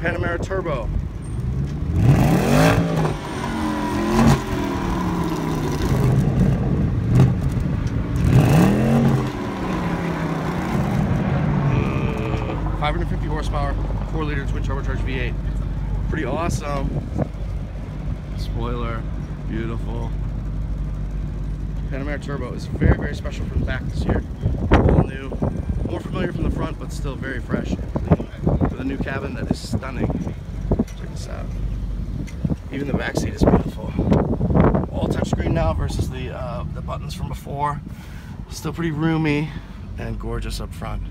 Panamera Turbo. Uh, 550 horsepower, 4 liter twin turbocharged V8. Pretty awesome. Spoiler, beautiful. Panamera Turbo is very, very special from the back this year. All new. More familiar from the front, but still very fresh new cabin that is stunning. Check this out. Even the back seat is beautiful. All touchscreen now versus the uh, the buttons from before. Still pretty roomy and gorgeous up front.